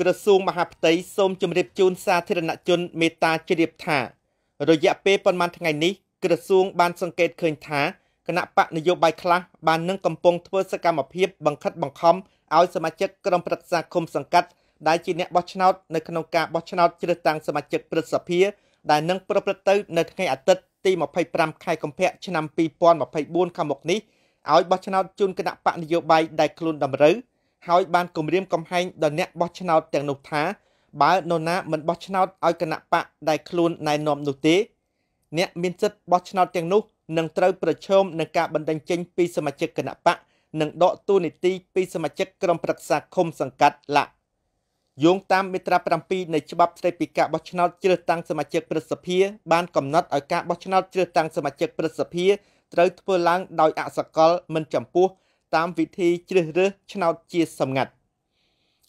ក្រសួងមហាផ្ទៃសូមជម្រាបជូនសាធារណជនមេត្តាជ្រាបថា រយៈពេលប៉ុន្មានថ្ងៃនេះក្រសួងបានសង្កេតឃើញថាគណៈបកនយោបាយខ្លះបាននឹងកំពុងធ្វើសកម្មភាពបង្ខិតបង្ខំឲ្យសមាជិកក្រុមប្រឹក្សាគុំសង្កាត់ដែលជាអ្នកបោះឆ្នោតនៅក្នុងការបោះឆ្នោតជ្រើសតាំងសមាជិកព្រឹទ្ធសភាដែលនឹងប្រព្រឹត្តទៅនៅថ្ងៃអាទិត្យទី25ខែកុម្ភៈឆ្នាំ2024ខាងមុខនេះឲ្យបោះឆ្នោតជូនគណៈបកនយោបាយដែលខ្លួនតម្រូវ ហើយបានគម្រាមកំហែងដល់អ្នកបោះឆ្នោតទាំងនោះថាបើនរណាមិនបោះឆ្នោតឲ្យគណៈបកដែលខ្លួនណែនាំនោះទេអ្នកមានសិទ្ធិបោះឆ្នោតទាំងនោះនឹងត្រូវប្រឈមនឹងការបណ្តេញចេញពីសមាជិកគណៈបកនិងដកតួនាទីពីសមាជិកក្រុមប្រឹក្សាឃុំសង្កាត់ឡាយោងតាមមាត្រា7នៃច្បាប់ស្តីពីការបោះឆ្នោតជ្រើសតាំងសមាជិកព្រឹទ្ធសភាបានកំណត់ឲ្យការបោះឆ្នោតជ្រើសតាំងសមាជិកព្រឹទ្ធសភាត្រូវធ្វើឡើងដោយអសកលមិនចំពោះ តាមវិធីជ្រើសរើសឆ្នោតជាសម្ងាត់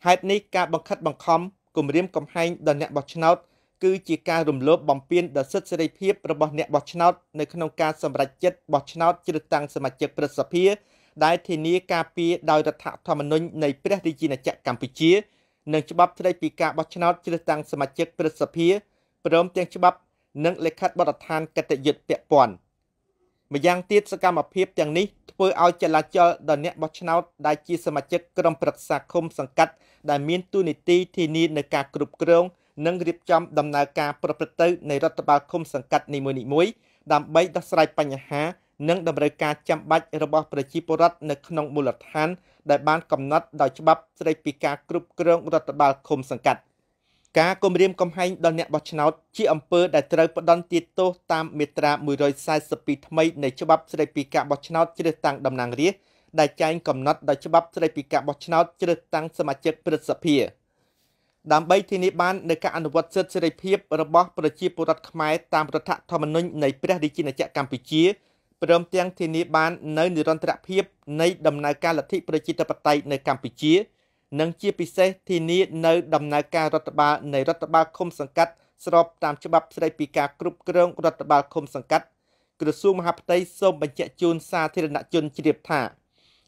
ហេតុនេះការបង្ខិតបង្ខំគម្រាមកំហែងដល់អ្នកបោះឆ្នោតគឺជាការរំលោភបំពានដល់សិទ្ធិសេរីភាពរបស់អ្នកបោះឆ្នោតនៅក្នុងការសម្រេចចិត្តបោះឆ្នោតជ្រើសតាំងសមាជិកព្រឹទ្ធសភា ដែលធានាការពារដោយរដ្ឋធម្មនុញ្ញនៃព្រះរាជាណាចក្រកម្ពុជានិងច្បាប់ស្តីពីការបោះឆ្នោតជ្រើសតាំងសមាជិកព្រឹទ្ធសភាព្រមទាំងច្បាប់និងលិខិតបទដ្ឋានកតយុត្តពាក់ព័ន្ធ ម្យ៉ាងទៀតសកម្មភាពទាំងនេះធ្វើឲ្យចលាចលដល់អ្នកបោះឆ្នោតដែលជាសមាជិកក្រុមប្រឹក្សាឃុំសង្កាត់ដែលមានទូនីតិធានានៅការគ្រប់គ្រងនិងរៀបចំដំណើរការប្រព្រឹត្តទៅនៃរដ្ឋបាលឃុំសង្កាត់នីមួយៗដើម្បីដោះស្រាយបញ្ហានិងតម្រូវការចាំបាច់របស់ប្រជាពលរដ្ឋនៅក្នុងមូលដ្ឋាន ដែលបានកំណត់ដោយច្បាប់ស្តីពីការគ្រប់គ្រងរដ្ឋបាលឃុំសង្កាត់ ការគម្រាមកំហែងដល់អ្នកបោះឆ្នោតជាអំពើដែលត្រូវផ្ដន្ទាទោសតាមមាត្រា142ថ្មីនៃច្បាប់ស្តីពីការបោះឆ្នោតជ្រើសតាំងតំណាងរាស្ត្រដែលចែងកំណត់ដោយច្បាប់ស្តីពីការបោះឆ្នោតជ្រើសតាំងសមាជិកព្រឹទ្ធសភាដើម្បីធានាបាននូវការអនុវត្តសិទ្ធិសេរីភាពរបស់ប្រជាពលរដ្ឋខ្មែរតាមរដ្ឋធម្មនុញ្ញនៃព្រះរាជាណាចក្រកម្ពុជាព្រមទាំងធានាបាននូវនិរន្តរភាពនៃដំណើរការលទ្ធិប្រជាធិបតេយ្យនៅកម្ពុជា និងជាពិសេសធានានៅដំណើរការរដ្ឋបាលនៃរដ្ឋបាលឃុំសង្កាត់ស្របតាមច្បាប់ស្តីពីការគ្រប់គ្រងរដ្ឋបាលឃុំសង្កាត់ក្រសួងមហាផ្ទៃសូមបញ្ជាក់ជូនសាធារណជនជ្រាបថា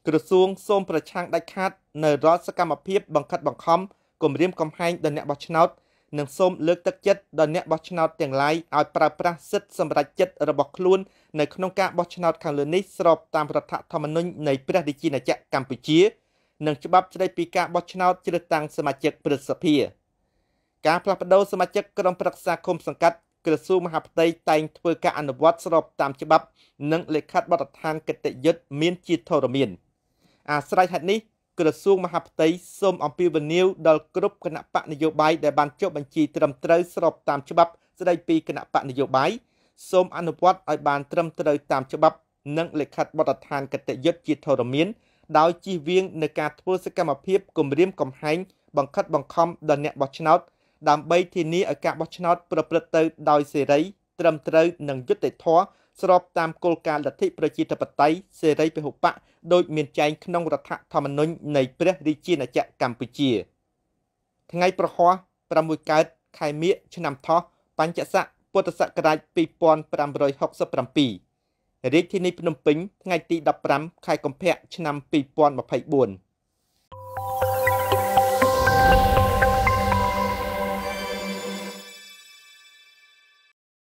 ក្រសួងសូមប្រឆាំងដាច់ខាតនៅរាល់សកម្មភាពបង្ខិតបង្ខំគំរាមកំហែងដល់អ្នកបោះឆ្នោតនិងសូមលើកទឹកចិត្តដល់អ្នកបោះឆ្នោតទាំងឡាយឲ្យប្រើប្រាស់សិទ្ធិសម្រេចចិត្តរបស់ខ្លួននៅក្នុងការបោះឆ្នោតខាងលើនេះស្របតាមរដ្ឋធម្មនុញ្ញនៃព្រះរាជាណាចក្រកម្ពុជា និងច្បាប់ស្តីពីការបោះឆ្នោតជ្រើសតាំងសមាជិកព្រឹទ្ធសភាការផ្លាស់ប្តូរសមាជិកក្រុមប្រឹក្សាគុំសង្កាត់ក្រសួងមហាផ្ទៃតែងធ្វើការអនុវត្តស្របតាមច្បាប់ និងលិខិតបទដ្ឋានកិត្តិយសមានជាធរមាន អាស្រ័យហេតុនេះក្រសួងមហាផ្ទៃសូមអំពាវនាវដល់គ្រប់គណៈបកនយោបាយដែលបានចុះបញ្ជីត្រឹមត្រូវស្របតាមច្បាប់ស្តីពីគណៈបកនយោបាយសូមអនុវត្តឲ្យបានត្រឹមត្រូវតាមច្បាប់ និងលិខិតបទដ្ឋានកតយុត្តជាធរមាន ដោយជៀសវាងនឹងការធ្វើសកម្មភាពគំរាមកំហែងបង្ខិតបង្ខំដល់អ្នកបោះឆ្នោតដើម្បីធានាឲ្យការបោះឆ្នោតប្រព្រឹត្តទៅដោយសេរី ត្រឹមត្រូវនិងយុត្តិធម៌ស្របតាមគោលការណ៍លទ្ធិប្រជាធិបតេយ្យសេរីពហុបកដោយមានចែងក្នុងរដ្ឋធម្មនុញ្ញនៃព្រះរាជាណាចក្រកម្ពុជា ថ្ងៃប្រហ័ស6កើតខែមិញឆ្នាំថោះបញ្ញស័កពុទ្ធសករាជ2567 រាជធានីភ្នំពេញថ្ងៃទី15ខែកុម្ភៈឆ្នាំ2024